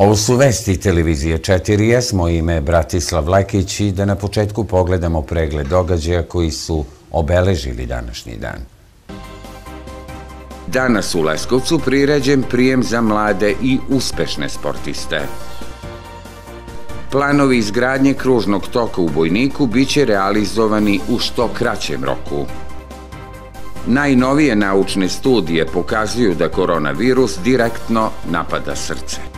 Ovo su vesti televizije 4S, moje ime je Bratislav Lekić i da na početku pogledamo pregled događaja koji su obeležili današnji dan. Danas u Leskovcu priređen prijem za mlade i uspešne sportiste. Planovi izgradnje kružnog toka u Bojniku biće realizovani u što kraćem roku. Najnovije naučne studije pokazuju da koronavirus direktno napada srce.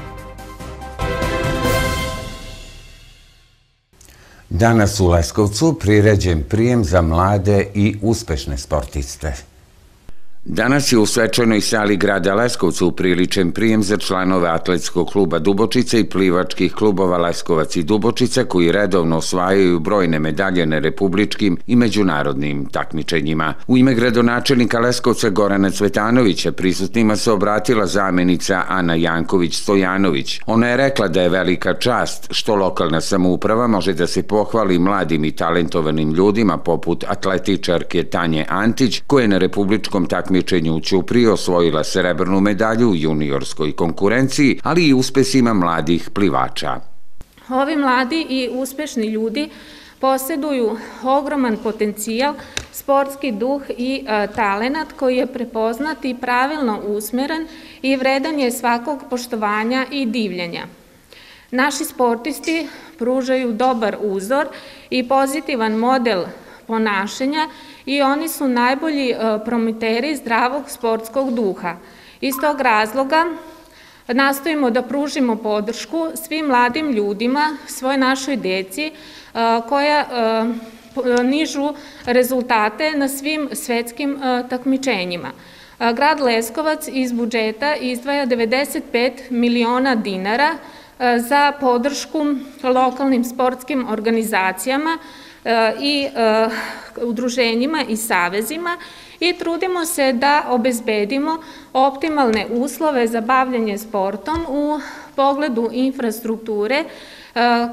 Danas u Leskovcu priređen prijem za mlade i uspešne sportiste. Danas je u svečanoj sali grada Leskovca upriličen prijem za članove atletskog kluba Dubočica i plivačkih klubova Leskovac i Dubočica koji redovno osvajaju brojne medalje na republičkim i međunarodnim takmičenjima. U ime gradonačelnika Leskovca Gorana Cvetanovića prisutnima se obratila zamenica Ana Janković-Stojanović. Ona je rekla da je velika čast što lokalna samouprava može da se pohvali mladim i talentovanim ljudima poput atletičarke Tanje Antić koje je na republičkom takmičenju takmičenju u Ćupriji osvojila srebrnu medalju u juniorskoj konkurenciji, ali i uspesima mladih plivača. Ovi mladi i uspešni ljudi poseduju ogroman potencijal, sportski duh i e, talenat koji je prepoznat i pravilno usmeren i vredan je svakog poštovanja i divljenja. Naši sportisti pružaju dobar uzor i pozitivan model ponašanja i oni su najbolji e, promiteri zdravog sportskog duha. Iz tog razloga nastojimo da pružimo podršku svim mladim ljudima, svoj našoj deci e, koja e, nižu rezultate na svim svetskim takmičenjima. Grad Leskovac iz budžeta izdvaja 95 miliona dinara za podršku lokalnim sportskim organizacijama i udruženjima i savezima i trudimo se da obezbedimo optimalne uslove za bavljanje sportom u pogledu infrastrukture e,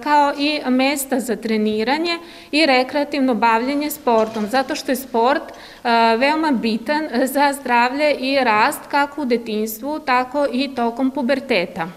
kao i mesta za treniranje i rekreativno bavljanje sportom, zato što je sport e, veoma bitan za zdravlje i rast kako u detinstvu, tako i tokom puberteta.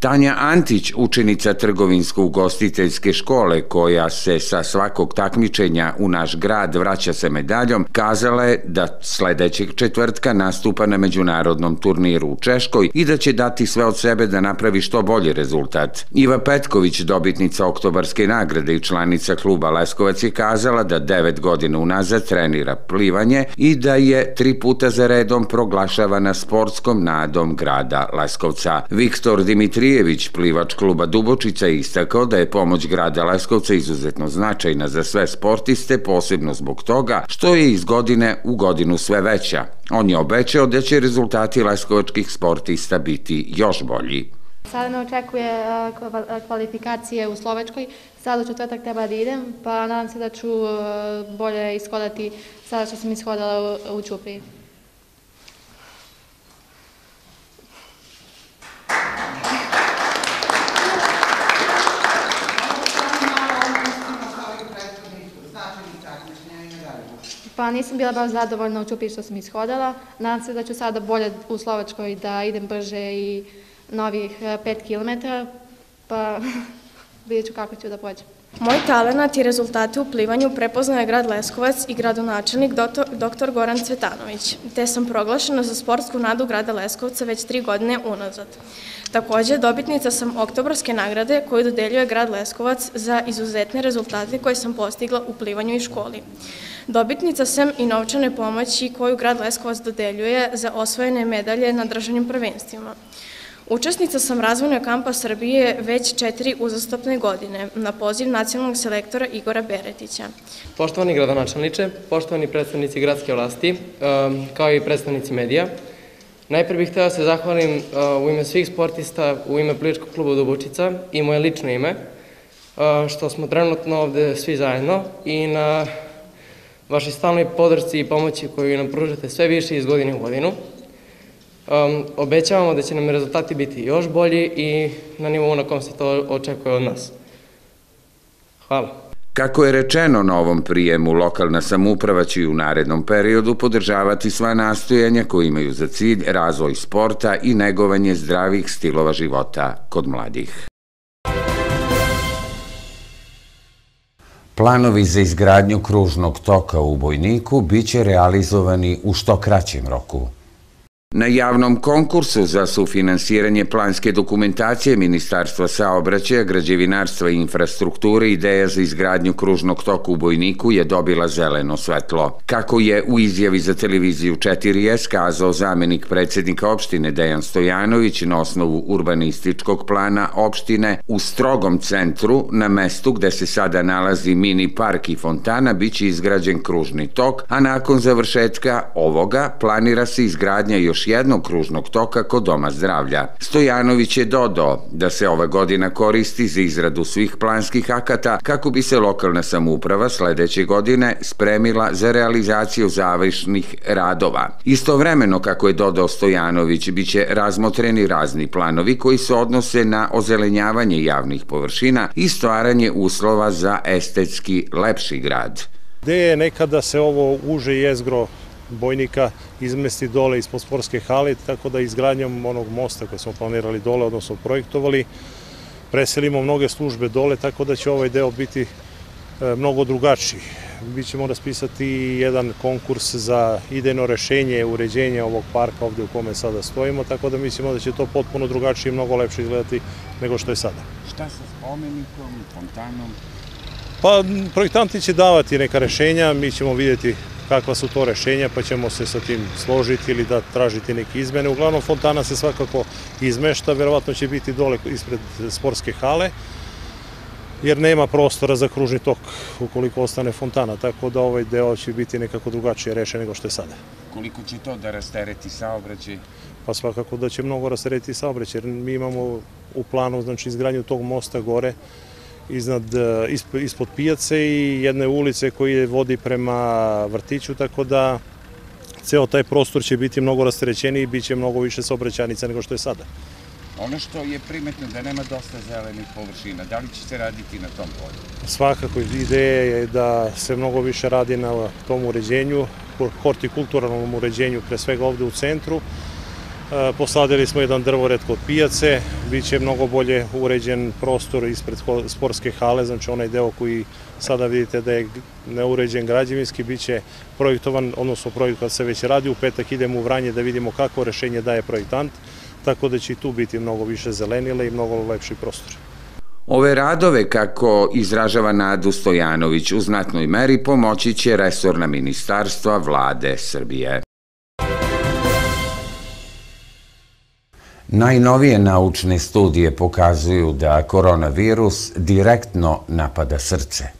Tanja Antić, učenica trgovinsko-ugostiteljske škole koja se sa svakog takmičenja u naš grad vraća sa medaljom, kazala je da sledećeg četvrtka nastupa na međunarodnom turniru u Češkoj i da će dati sve od sebe da napravi što bolji rezultat. Iva Petković, dobitnica oktobarske nagrade i članica kluba Leskovac je kazala da devet godina unazad trenira plivanje i da je tri puta za redom proglašavana sportskom nadom grada Leskovca. Viktor Dimitrije Andrijević, plivač kluba Dubočica, istakao da je pomoć grada Leskovca izuzetno značajna za sve sportiste, posebno zbog toga što je iz godine u godinu sve veća. On je obećao da će rezultati leskovačkih sportista biti još bolji. Sada me očekuje kvalifikacije u Slovačkoj, sada u četvrtak treba da idem, pa nadam se da ću bolje ishodati sada što sam ishodala u Ćupriji. Nisam bila baš zadovoljna u Čupi što sam ishodala. Nadam se da ću sada bolje u Slovačkoj da idem brže i novih 5 e, km, pa vidjet ću kako ću da pođem. Moj talenat i rezultate u plivanju prepoznao je grad Leskovac i gradonačelnik dr. Goran Cvetanović, te sam proglašena za sportsku nadu grada Leskovca već tri godine unazad. Takođe, dobitnica sam oktobarske nagrade koju dodeljuje grad Leskovac za izuzetne rezultate koje sam postigla u plivanju i školi. Dobitnica sam i novčane pomoći koju grad Leskovac dodeljuje za osvojene medalje na državnim prvenstvima. Učesnica sam razvojnog kampa Srbije već četiri uzastopne godine na poziv nacionalnog selektora Igora Beretića. Poštovani gradonačelniče, poštovani predstavnici gradske vlasti, kao i predstavnici medija, najpre bih hteo da se zahvalim u ime svih sportista, u ime Pličkog kluba Dubočica i moje lično ime, što smo trenutno ovde svi zajedno i na vašoj stalnoj podršci i pomoći koju nam pružate sve više iz godine u godinu. Um, obećavamo da će nam rezultati biti još bolji i na nivou na kom se to očekuje od nas. Hvala. Kako je rečeno na ovom prijemu, lokalna samuprava će u narednom periodu podržavati sva nastojanja koji imaju za cilj razvoj sporta i negovanje zdravih stilova života kod mladih. Planovi za izgradnju kružnog toka u Bojniku biće realizovani u što kraćem roku. Na javnom konkursu za sufinansiranje planske dokumentacije Ministarstva saobraćaja, građevinarstva i infrastrukture ideja za izgradnju kružnog toka u Bojniku je dobila zeleno svetlo. Kako je u izjavi za televiziju 4S kazao zamenik predsednika opštine Dejan Stojanović na osnovu urbanističkog plana opštine u strogom centru na mestu gde se sada nalazi mini park i fontana biće izgrađen kružni tok, a nakon završetka ovoga planira se izgradnja još još jednog kružnog toka kod Doma zdravlja. Stojanović je dodao da se ova godina koristi za izradu svih planskih akata kako bi se lokalna samouprava sledeće godine spremila za realizaciju završnih radova. Istovremeno, kako je dodao Stojanović, biće razmotreni razni planovi koji se odnose na ozelenjavanje javnih površina i stvaranje uslova za estetski lepši grad. Gde je nekada se ovo uže jezgro Bojnika izmesti dole ispod sportske hale, tako da izgradnjom onog mosta koje smo planirali dole, odnosno projektovali, preselimo mnoge službe dole, tako da će ovaj deo biti e, mnogo drugačiji. Mi ćemo raspisati jedan konkurs za idejno rešenje uređenja ovog parka ovde u kome sada stojimo, tako da mislimo da će to potpuno drugačije i mnogo lepše izgledati nego što je sada. Šta sa spomenikom, fontanom? Pa, projektanti će davati neka rešenja, mi ćemo vidjeti kakva su to rešenja, pa ćemo se sa tim složiti ili da tražiti neke izmene. Uglavnom, fontana se svakako izmešta, verovatno će biti dole ispred sportske hale, jer nema prostora za kružni tok ukoliko ostane fontana, tako da ovaj deo će biti nekako drugačije rešen nego što je sada. Koliko će to da rastereti saobraćaj? Pa svakako da će mnogo rastereti saobraćaj, jer mi imamo u planu znači, izgradnju tog mosta gore, iznad, e, ispod pijace i jedne ulice koje vodi prema vrtiću, tako da ceo taj prostor će biti mnogo rasterećeniji i bit će mnogo više saobraćanica nego što je sada. Ono što je primetno da nema dosta zelenih površina, da li će se raditi na tom polju? Svakako, ideja je da se mnogo više radi na tom uređenju, hortikulturalnom uređenju, pre svega ovde u centru, posadili smo jedan drvored kod pijace, bit će mnogo bolje uređen prostor ispred sportske hale, znači onaj deo koji sada vidite da je neuređen građevinski, bit će projektovan, odnosno projekt kad se već radi, u petak idemo u Vranje da vidimo kako rešenje daje projektant, tako da će i tu biti mnogo više zelenile i mnogo lepši prostor. Ove radove, kako izražava Nadu Stojanović, u znatnoj meri pomoći će resorna ministarstva vlade Srbije. Najnovije naučne studije pokazuju da koronavirus direktno napada srce.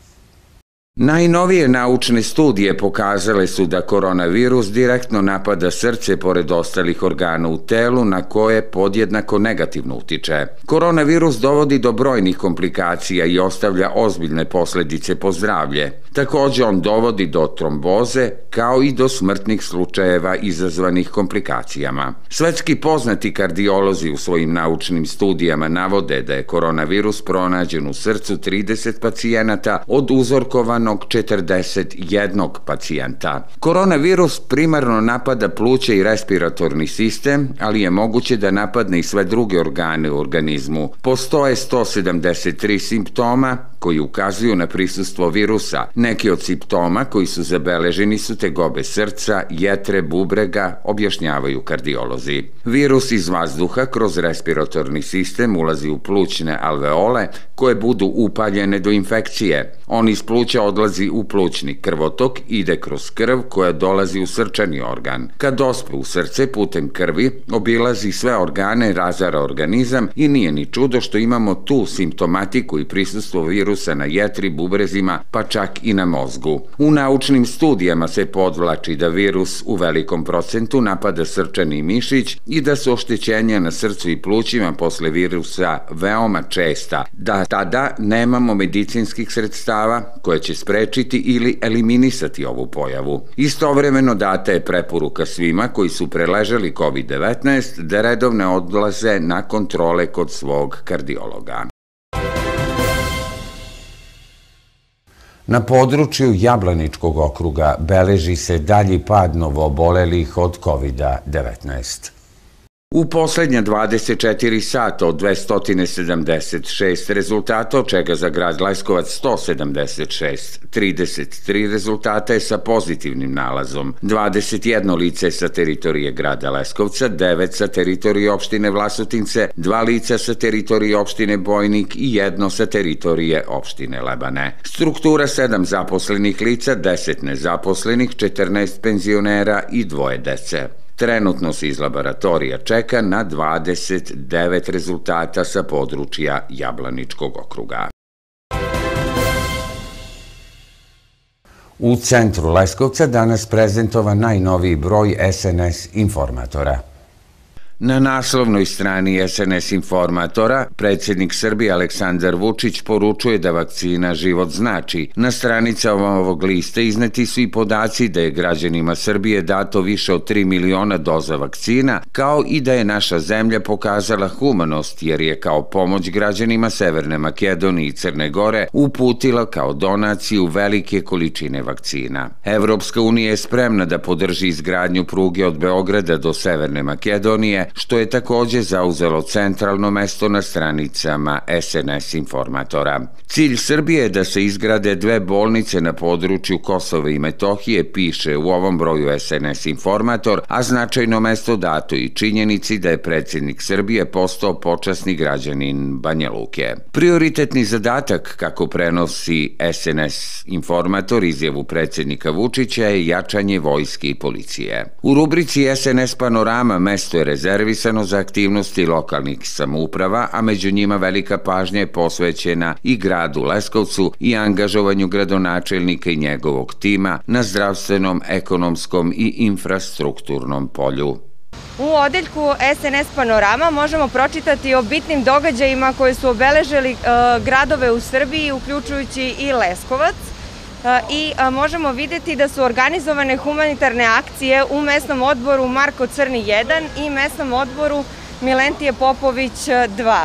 Najnovije naučne studije pokazale su da koronavirus direktno napada srce pored ostalih organa u telu na koje podjednako negativno utiče. Koronavirus dovodi do brojnih komplikacija i ostavlja ozbiljne posledice po zdravlje. Takođe on dovodi do tromboze kao i do smrtnih slučajeva izazvanih komplikacijama. Svetski poznati kardiolozi u svojim naučnim studijama navode da je koronavirus pronađen u srcu 30 pacijenata od uzorkovano tretiranog 41 pacijenta. Koronavirus primarno napada pluće i respiratorni sistem, ali je moguće da napadne i sve druge organe u organizmu. Postoje 173 simptoma koji ukazuju na prisustvo virusa. Neki od simptoma koji su zabeleženi su tegobe srca, jetre, bubrega, objašnjavaju kardiolozi. Virus iz vazduha kroz respiratorni sistem ulazi u plućne alveole koje budu upaljene do infekcije. On iz pluća odlazi u plućni krvotok, ide kroz krv koja dolazi u srčani organ. Kad dospe u srce putem krvi, obilazi sve organe, razara organizam i nije ni čudo što imamo tu simptomatiku i prisustvo virusa na jetri, bubrezima, pa čak i na mozgu. U naučnim studijama se podvlači da virus u velikom procentu napada srčani mišić i da su oštećenja na srcu i plućima posle virusa veoma česta, da tada nemamo medicinskih sredstava koje će sprečiti ili eliminisati ovu pojavu. Istovremeno data je preporuka svima koji su preležali COVID-19 da redovne odlaze na kontrole kod svog kardiologa. Na području Jablaničkog okruga beleži se dalji pad novoobolelih od COVID-19. U poslednja 24 sata od 276 rezultata, od čega za grad Leskovac 176, 33 rezultata je sa pozitivnim nalazom, 21 lice sa teritorije grada Leskovca, 9 sa teritorije opštine Vlasotince, 2 lica sa teritorije opštine Bojnik i jedno sa teritorije opštine Lebane. Struktura 7 zaposlenih lica, 10 nezaposlenih, 14 penzionera i dvoje dece. Trenutno se iz laboratorija čeka na 29 rezultata sa područja Jablaničkog okruga. U centru Leskovca danas prezentova najnoviji broj SNS informatora. Na naslovnoj strani SNS informatora predsjednik Srbije Aleksandar Vučić poručuje da vakcina život znači. Na stranicama ovog lista izneti su i podaci da je građanima Srbije dato više od 3 miliona doza vakcina, kao i da je naša zemlja pokazala humanost jer je kao pomoć građanima Severne Makedonije i Crne Gore uputila kao donaciju velike količine vakcina. Evropska unija je spremna da podrži izgradnju pruge od Beograda do Severne Makedonije, što je takođe zauzelo centralno mesto na stranicama SNS informatora. Cilj Srbije je da se izgrade dve bolnice na području Kosova i Metohije, piše u ovom broju SNS informator, a značajno mesto dato i činjenici da je predsjednik Srbije postao počasni građanin Banja Luke. Prioritetni zadatak, kako prenosi SNS informator izjavu predsjednika Vučića, je jačanje vojske i policije. U rubrici SNS Panorama mesto je rezervi rezervisano za aktivnosti lokalnih samouprava, a među njima velika pažnja je posvećena i gradu Leskovcu i angažovanju gradonačelnika i njegovog tima na zdravstvenom, ekonomskom i infrastrukturnom polju. U odeljku SNS Panorama možemo pročitati o bitnim događajima koji su obeležili e, gradove u Srbiji, uključujući i Leskovac i možemo videti da su organizovane humanitarne akcije u mesnom odboru Marko Crni 1 i mesnom odboru Milentije Popović 2.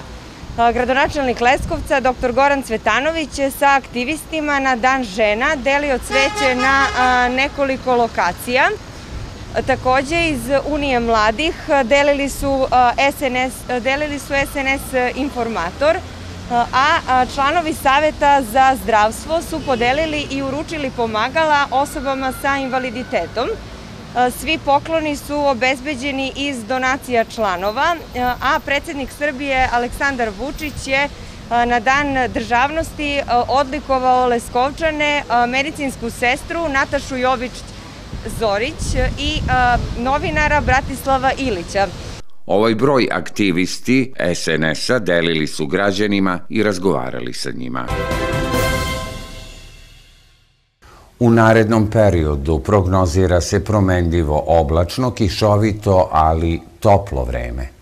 Gradonačelnik Leskovca, dr. Goran Cvetanović je sa aktivistima na Dan žena delio cveće na nekoliko lokacija. Takođe iz Unije mladih delili su SNS, delili su SNS informator, a članovi Saveta za zdravstvo su podelili i uručili pomagala osobama sa invaliditetom. Svi pokloni su obezbeđeni iz donacija članova, a predsednik Srbije Aleksandar Vučić je na dan državnosti odlikovao Leskovčane, medicinsku sestru Natašu Jović-Zorić i novinara Bratislava Ilića. Ovaj broj aktivisti SNS-a delili su građanima i razgovarali sa njima. U narednom periodu prognozira se promenljivo oblačno, kišovito, ali toplo vreme.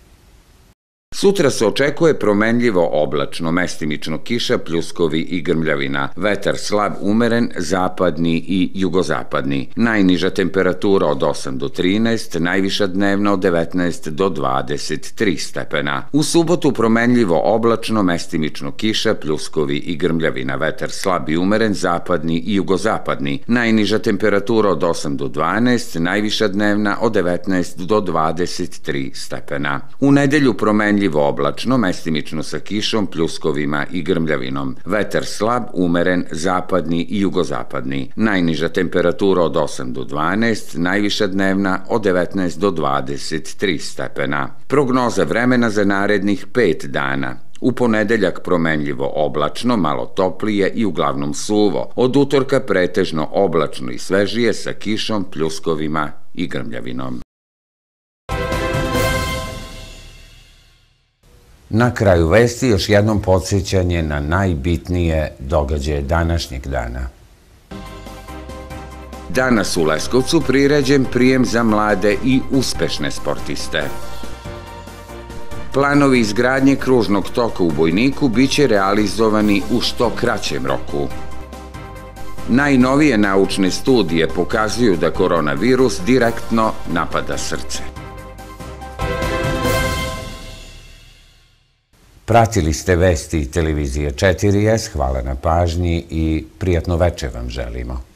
Sutra se očekuje promenljivo oblačno, mestimično kiša, pljuskovi i grmljavina. Vetar slab umeren, zapadni i jugozapadni. Najniža temperatura od 8 do 13, najviša dnevna od 19 do 23 stepena. U subotu promenljivo oblačno, mestimično kiša, pljuskovi i grmljavina. Vetar slab i umeren, zapadni i jugozapadni. Najniža temperatura od 8 do 12, najviša dnevna od 19 do 23 stepena. U nedelju promenljivo Nedeljivo oblačno, mestimično sa kišom, pljuskovima i grmljavinom. Vetar slab, umeren, zapadni i jugozapadni. Najniža temperatura od 8 do 12, najviša dnevna od 19 do 23 stepena. Prognoza vremena za narednih 5 dana. U ponedeljak promenljivo oblačno, malo toplije i uglavnom suvo. Od utorka pretežno oblačno i svežije sa kišom, pljuskovima i grmljavinom. Na kraju vesti još jednom podsjećanje na najbitnije događaje današnjeg dana. Danas u Leskovcu priređen prijem za mlade i uspešne sportiste. Planovi izgradnje kružnog toka u Bojniku biće realizovani u što kraćem roku. Najnovije naučne studije pokazuju da koronavirus direktno napada srce. Pratili ste vesti televizije 4S, hvala na pažnji i prijatno veče vam želimo.